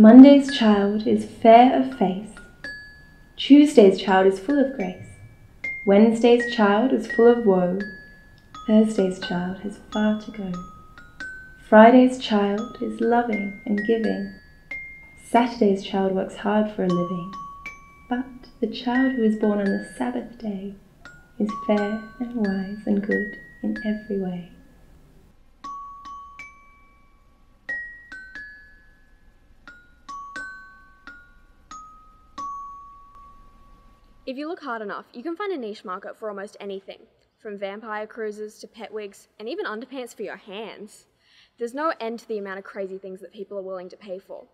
Monday's child is fair of face. Tuesday's child is full of grace. Wednesday's child is full of woe. Thursday's child has far to go. Friday's child is loving and giving. Saturday's child works hard for a living. But the child who is born on the Sabbath day is fair and wise and good in every way. If you look hard enough, you can find a niche market for almost anything, from vampire cruises to pet wigs and even underpants for your hands. There's no end to the amount of crazy things that people are willing to pay for.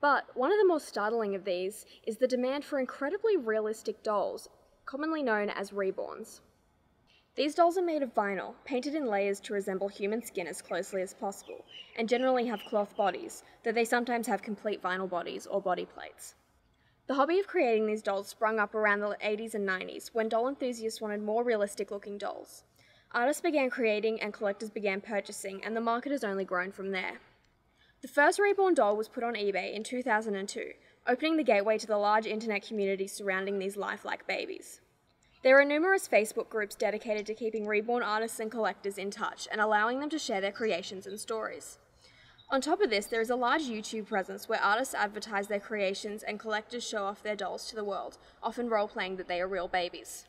But one of the more startling of these is the demand for incredibly realistic dolls, commonly known as reborns. These dolls are made of vinyl, painted in layers to resemble human skin as closely as possible, and generally have cloth bodies, though they sometimes have complete vinyl bodies or body plates. The hobby of creating these dolls sprung up around the 80s and 90s when doll enthusiasts wanted more realistic looking dolls. Artists began creating and collectors began purchasing, and the market has only grown from there. The first reborn doll was put on eBay in 2002, opening the gateway to the large internet community surrounding these lifelike babies. There are numerous Facebook groups dedicated to keeping reborn artists and collectors in touch and allowing them to share their creations and stories. On top of this, there is a large YouTube presence where artists advertise their creations and collectors show off their dolls to the world, often role playing that they are real babies.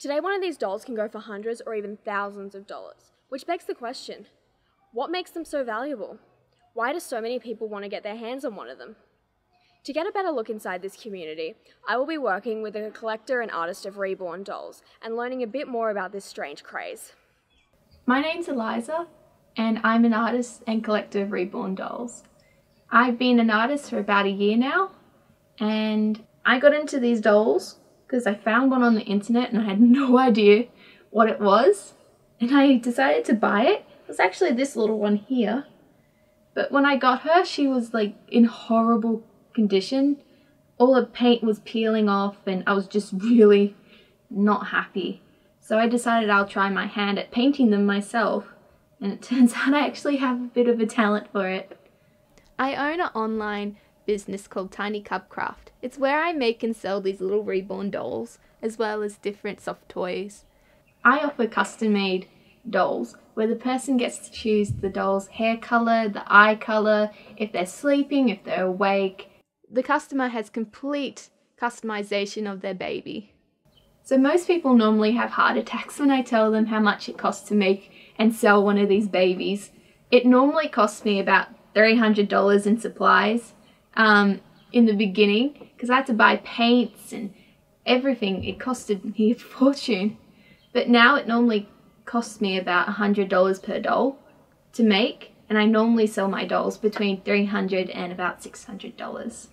Today, one of these dolls can go for hundreds or even thousands of dollars, which begs the question what makes them so valuable? Why do so many people want to get their hands on one of them? To get a better look inside this community, I will be working with a collector and artist of reborn dolls and learning a bit more about this strange craze. My name's Eliza, and I'm an artist and collector of reborn dolls. I've been an artist for about a year now, and I got into these dolls because I found one on the internet and I had no idea what it was, and I decided to buy it. It was actually this little one here, but when I got her, she was like in horrible condition. All the paint was peeling off, and I was just really not happy. So I decided I'll try my hand at painting them myself and it turns out I actually have a bit of a talent for it. I own an online business called Tiny Cub Craft. It's where I make and sell these little reborn dolls, as well as different soft toys. I offer custom made dolls where the person gets to choose the doll's hair colour, the eye colour, if they're sleeping, if they're awake. The customer has complete customization of their baby. So most people normally have heart attacks when I tell them how much it costs to make and sell one of these babies. It normally costs me about $300 in supplies um, in the beginning because I had to buy paints and everything. It costed me a fortune. But now it normally costs me about $100 per doll to make and I normally sell my dolls between 300 and about $600.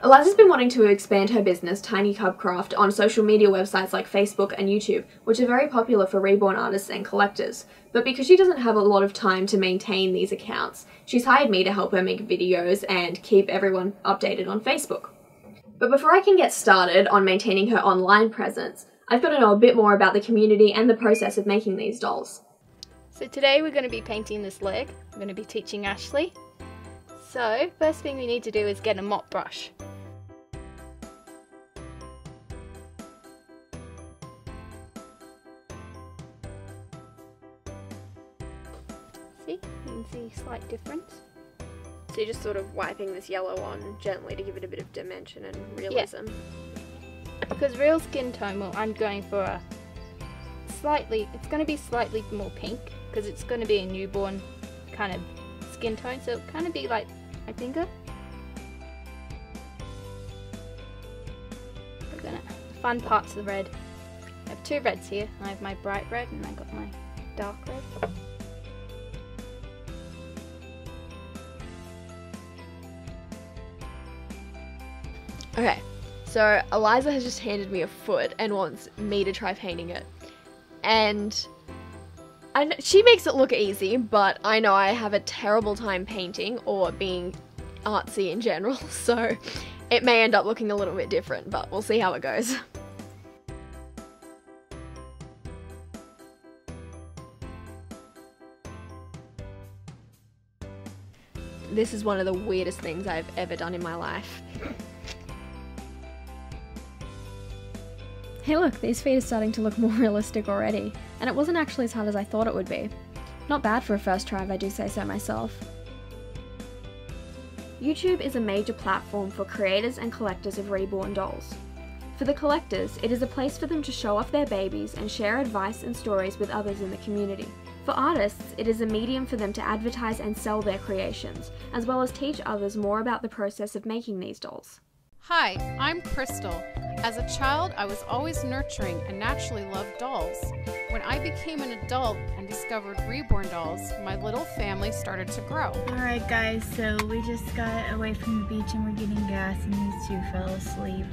Eliza's been wanting to expand her business, Tiny Cub Craft, on social media websites like Facebook and YouTube, which are very popular for reborn artists and collectors. But because she doesn't have a lot of time to maintain these accounts, she's hired me to help her make videos and keep everyone updated on Facebook. But before I can get started on maintaining her online presence, I've got to know a bit more about the community and the process of making these dolls. So today we're going to be painting this leg. I'm going to be teaching Ashley. So first thing we need to do is get a mop brush. See, you can see slight difference. So you're just sort of wiping this yellow on gently to give it a bit of dimension and realism. Yeah. Because real skin tone, well, I'm going for a slightly, it's going to be slightly more pink because it's going to be a newborn kind of skin tone. So it'll kind of be like my finger. We're gonna, fun parts of the red. I have two reds here. I have my bright red and I got my dark red. Okay, so Eliza has just handed me a foot and wants me to try painting it. And I she makes it look easy, but I know I have a terrible time painting or being artsy in general, so it may end up looking a little bit different, but we'll see how it goes. this is one of the weirdest things I've ever done in my life. Hey look, these feet are starting to look more realistic already, and it wasn't actually as hard as I thought it would be. Not bad for a first try if I do say so myself. YouTube is a major platform for creators and collectors of reborn dolls. For the collectors, it is a place for them to show off their babies and share advice and stories with others in the community. For artists, it is a medium for them to advertise and sell their creations, as well as teach others more about the process of making these dolls. Hi, I'm Crystal. As a child, I was always nurturing and naturally loved dolls. When I became an adult and discovered reborn dolls, my little family started to grow. Alright guys, so we just got away from the beach and we're getting gas and these two fell asleep.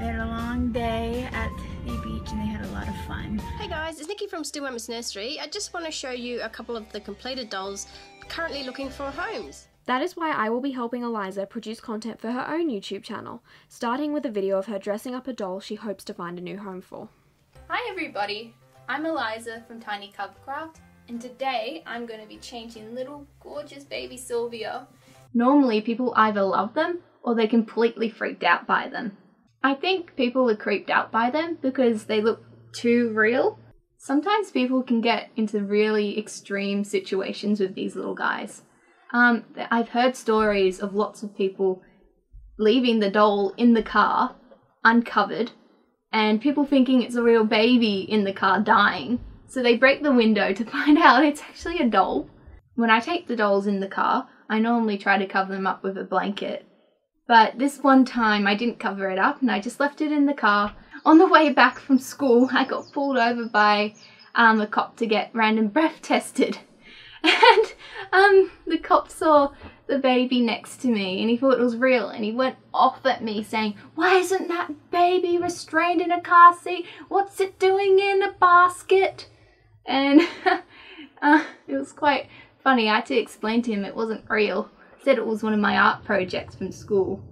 They had a long day at the beach and they had a lot of fun. Hey guys, it's Nikki from Still Women's Nursery. I just want to show you a couple of the completed dolls currently looking for homes. That is why I will be helping Eliza produce content for her own YouTube channel, starting with a video of her dressing up a doll she hopes to find a new home for. Hi everybody, I'm Eliza from Tiny Cubcraft and today I'm going to be changing little gorgeous baby Sylvia. Normally people either love them or they're completely freaked out by them. I think people are creeped out by them because they look too real. Sometimes people can get into really extreme situations with these little guys. Um, I've heard stories of lots of people leaving the doll in the car, uncovered, and people thinking it's a real baby in the car dying. So they break the window to find out it's actually a doll. When I take the dolls in the car, I normally try to cover them up with a blanket but this one time I didn't cover it up and I just left it in the car. On the way back from school, I got pulled over by um, a cop to get random breath tested. And um, the cop saw the baby next to me and he thought it was real and he went off at me saying, Why isn't that baby restrained in a car seat? What's it doing in a basket? And uh, it was quite funny. I had to explain to him it wasn't real said it was one of my art projects from school.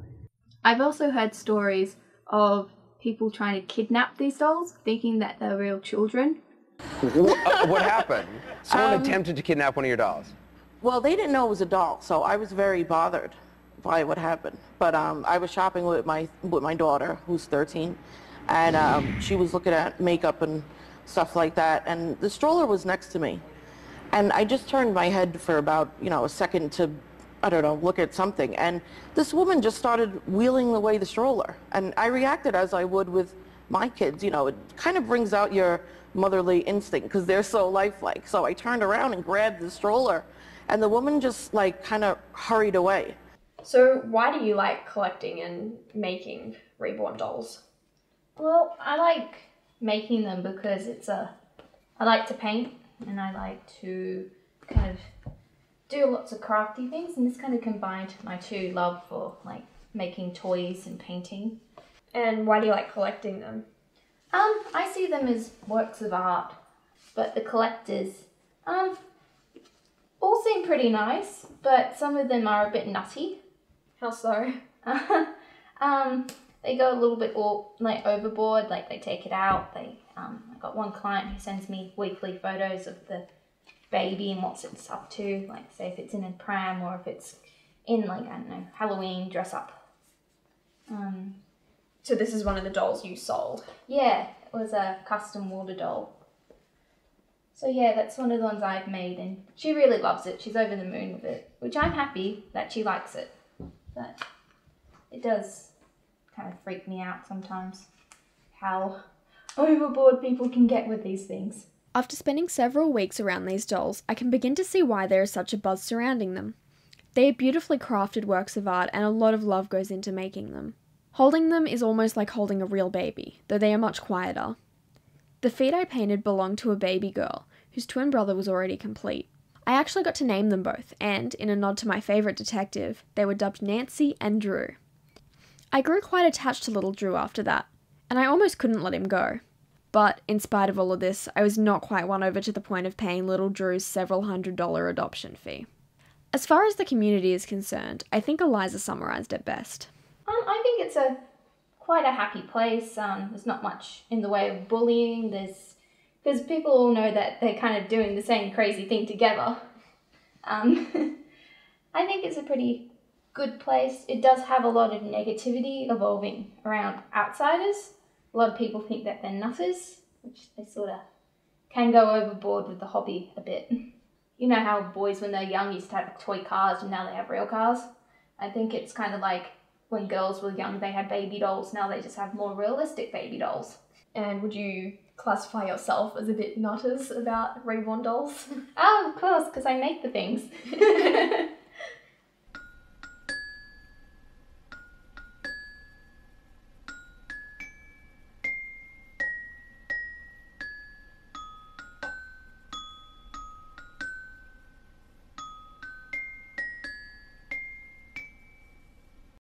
I've also heard stories of people trying to kidnap these dolls, thinking that they're real children. What, what happened? Someone um, attempted to kidnap one of your dolls. Well, they didn't know it was a doll, so I was very bothered by what happened. But um, I was shopping with my with my daughter, who's 13, and um, she was looking at makeup and stuff like that, and the stroller was next to me. And I just turned my head for about, you know, a second to I don't know, look at something. And this woman just started wheeling away the stroller. And I reacted as I would with my kids. You know, it kind of brings out your motherly instinct because they're so lifelike. So I turned around and grabbed the stroller and the woman just like kind of hurried away. So why do you like collecting and making reborn dolls? Well, I like making them because it's a I like to paint and I like to kind of do lots of crafty things, and this kind of combined my two love for like making toys and painting. And why do you like collecting them? Um, I see them as works of art, but the collectors, um, all seem pretty nice, but some of them are a bit nutty. How so? um, they go a little bit all, like overboard, like they take it out. They, um, I got one client who sends me weekly photos of the baby and what's it's up to. Like, say if it's in a pram or if it's in like I don't know Halloween dress up. Um, so this is one of the dolls you sold. Yeah, it was a custom water doll. So yeah, that's one of the ones I've made, and she really loves it. She's over the moon with it, which I'm happy that she likes it. But it does kind of freak me out sometimes how overboard people can get with these things. After spending several weeks around these dolls, I can begin to see why there is such a buzz surrounding them. They are beautifully crafted works of art, and a lot of love goes into making them. Holding them is almost like holding a real baby, though they are much quieter. The feet I painted belonged to a baby girl, whose twin brother was already complete. I actually got to name them both, and, in a nod to my favourite detective, they were dubbed Nancy and Drew. I grew quite attached to little Drew after that, and I almost couldn't let him go. But in spite of all of this, I was not quite won over to the point of paying little Drew's several hundred dollar adoption fee. As far as the community is concerned, I think Eliza summarised it best. Um, I think it's a quite a happy place. Um, there's not much in the way of bullying. There's because people all know that they're kind of doing the same crazy thing together. Um, I think it's a pretty good place. It does have a lot of negativity evolving around outsiders. A lot of people think that they're nutters, which they sort of can go overboard with the hobby a bit. You know how boys, when they're young, used to have toy cars and now they have real cars? I think it's kind of like when girls were young, they had baby dolls, now they just have more realistic baby dolls. And would you classify yourself as a bit nutters about reborn dolls? Oh, of course, because I make the things.